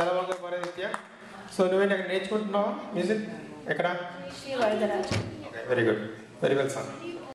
చాలా బాగా పరదిత్య సో నువ్వేంటి అక్కడ నేర్చుకుంటున్నావా? మ్యూజిక్ ఎక్కడ? Very good very well sir